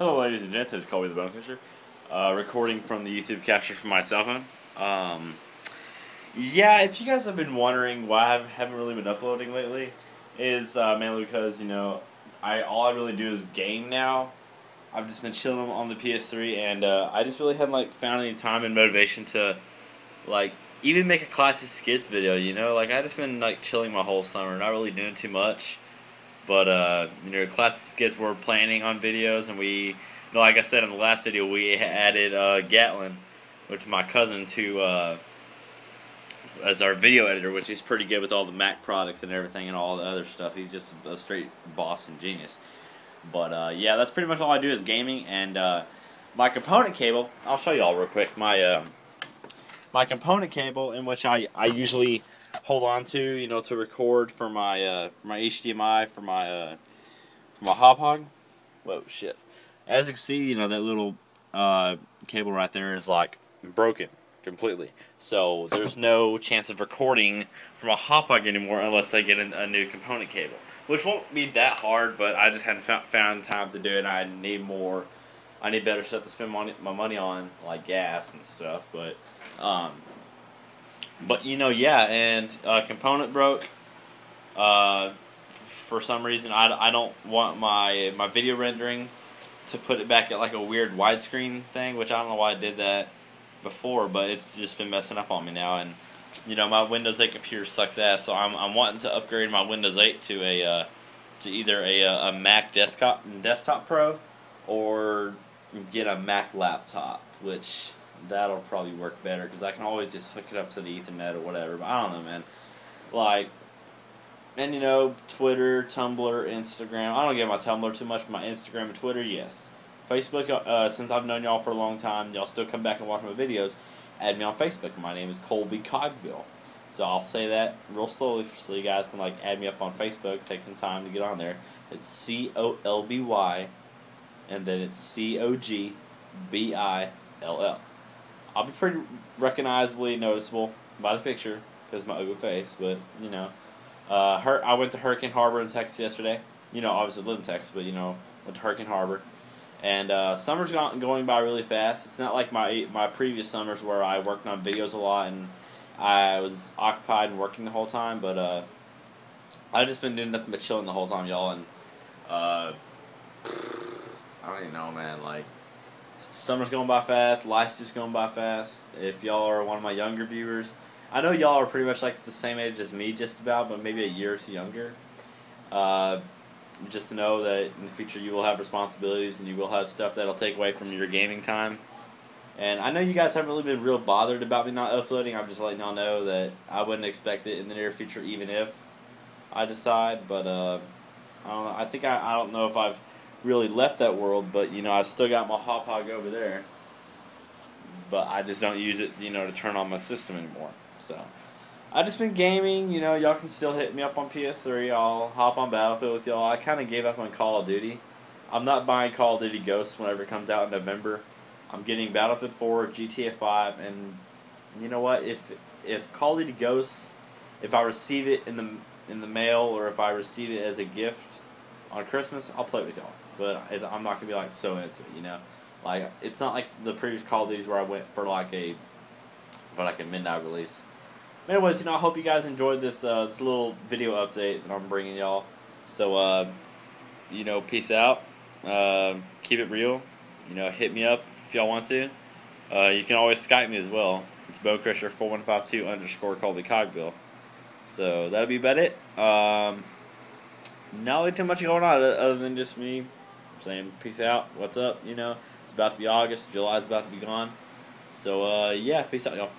Hello, ladies and gents. It's Colby the Bone Crusher, uh, recording from the YouTube capture from my cell phone. Um, yeah, if you guys have been wondering why I haven't really been uploading lately, is uh, mainly because you know I all I really do is game now. I've just been chilling on the PS3, and uh, I just really haven't like found any time and motivation to like even make a classic skits video. You know, like I just been like chilling my whole summer, not really doing too much. But uh, you know, classic skits we're planning on videos, and we, you know, like I said in the last video, we added uh, Gatlin, which is my cousin, to uh, as our video editor, which he's pretty good with all the Mac products and everything and all the other stuff. He's just a straight boss and genius. But uh, yeah, that's pretty much all I do is gaming and uh, my component cable. I'll show you all real quick. My um, my component cable, in which I I usually hold on to, you know, to record for my uh, my HDMI for my uh, for my Hauppauge. Whoa, shit! As you can see, you know that little uh, cable right there is like broken completely. So there's no chance of recording from a Hauppauge anymore unless I get a, new component cable, which won't be that hard. But I just hadn't found, found time to do it. I need more. I need better stuff to spend money, my money on, like gas and stuff. But um, but you know, yeah, and uh, component broke. Uh, for some reason, I, I don't want my my video rendering to put it back at like a weird widescreen thing, which I don't know why I did that before, but it's just been messing up on me now. And you know, my Windows 8 computer sucks ass, so I'm I'm wanting to upgrade my Windows 8 to a uh, to either a a Mac desktop desktop Pro or get a Mac laptop, which that'll probably work better because I can always just hook it up to the Ethernet or whatever. But I don't know, man. Like, and you know, Twitter, Tumblr, Instagram. I don't get my Tumblr too much, but my Instagram and Twitter, yes. Facebook, uh, since I've known y'all for a long time, y'all still come back and watch my videos. Add me on Facebook. My name is Colby Cogbill. So I'll say that real slowly so you guys can like add me up on Facebook. Take some time to get on there. It's C O L B Y, and then it's C O G B I L L. I'll be pretty recognizably noticeable by the picture because my ugly face. But you know, uh, her, I went to Hurricane Harbor in Texas yesterday. You know, obviously live in Texas, but you know, went to Hurricane Harbor. And uh, summer's gone, going by really fast. It's not like my my previous summers where I worked on videos a lot and I was occupied and working the whole time. But uh, I've just been doing nothing but chilling the whole time, y'all. And uh, I don't even know, man. Like summer's going by fast. Life's just going by fast. If y'all are one of my younger viewers, I know y'all are pretty much like the same age as me, just about, but maybe a year or two younger. Uh, just to know that in the future you will have responsibilities and you will have stuff that'll take away from your gaming time. And I know you guys haven't really been real bothered about me not uploading. I'm just letting y'all know that I wouldn't expect it in the near future, even if I decide. But uh, I don't know. I think I, I don't know if I've really left that world, but you know, I still got my Hauppauge over there. But I just don't use it, you know, to turn on my system anymore. So I just been gaming, you know, y'all can still hit me up on PS3. I'll hop on Battlefield with y'all. I kind of gave up on Call of Duty. I'm not buying Call of Duty Ghosts whenever it comes out in November. I'm getting Battlefield 4, GTA 5, and you know what? If if Call of Duty Ghosts, if I receive it in the in the mail or if I receive it as a gift on Christmas, I'll play it with y'all but I'm not gonna be like so into it, you know. Like it's not like the previous Call of where I went for like a for like a midnight release. But anyways, you know, I hope you guys enjoyed this uh, this little video update that I'm bringing y'all. So, uh, you know, peace out. Uh, keep it real. You know, hit me up if y'all want to. Uh, you can always Skype me as well. It's BowCrusher4152 underscore Colby Cogbill. So that'll be about it. Um, not really too much going on other than just me saying peace out, what's up, you know. It's about to be August, July's about to be gone. So, uh, yeah, peace out, y'all.